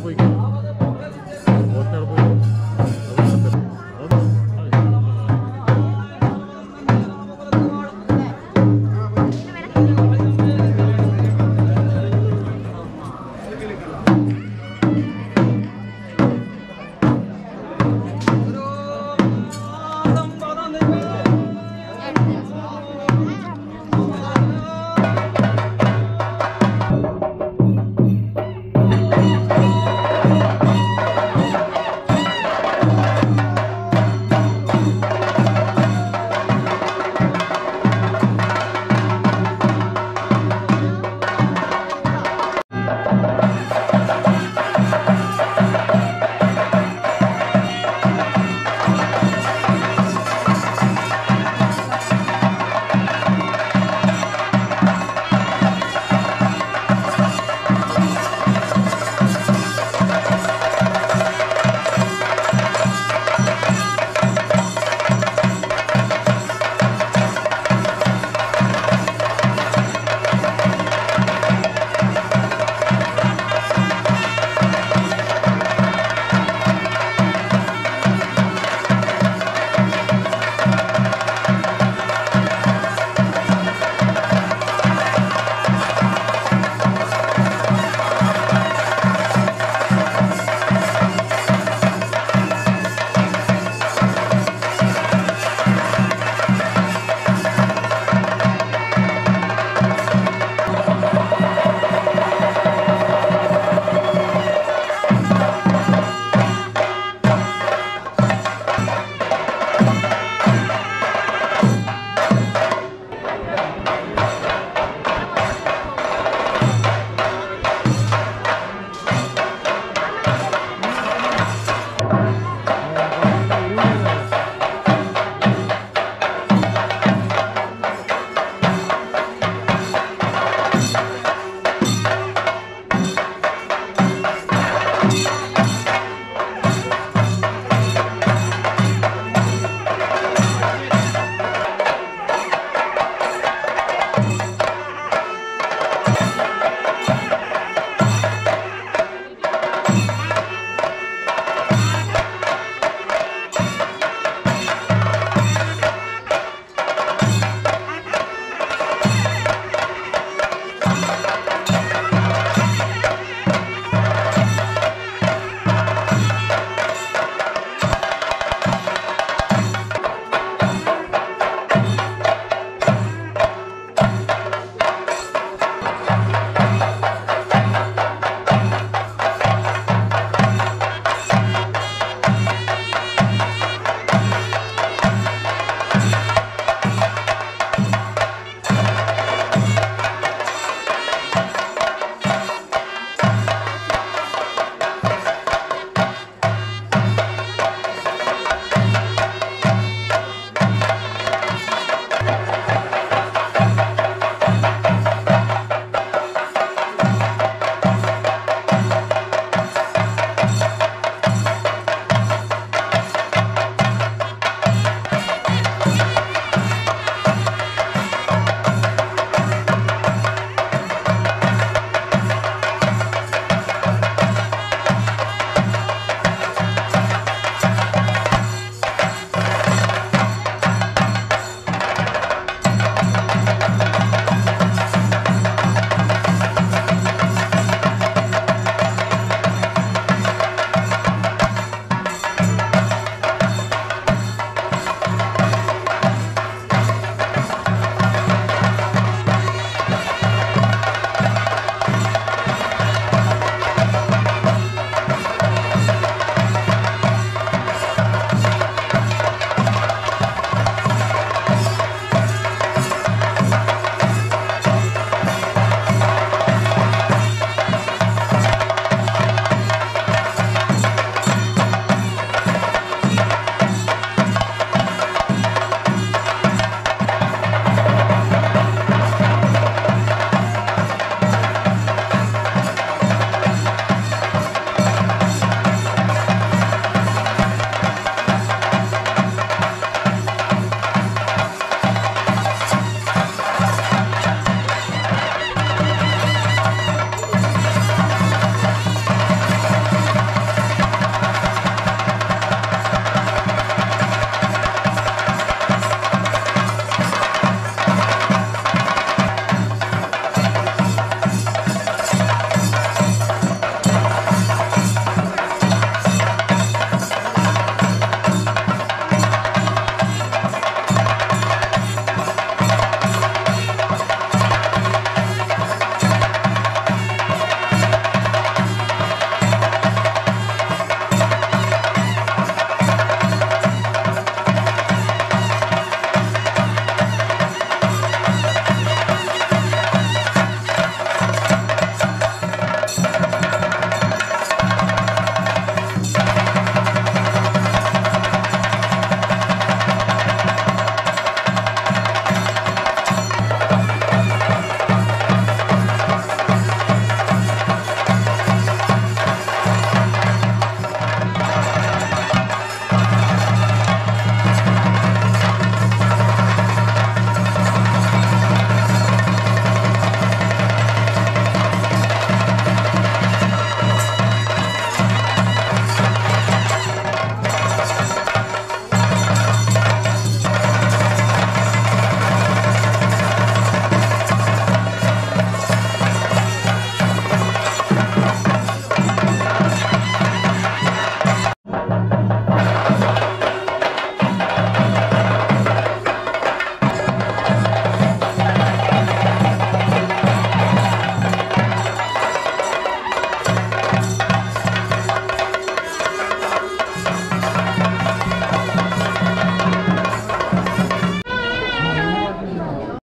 probably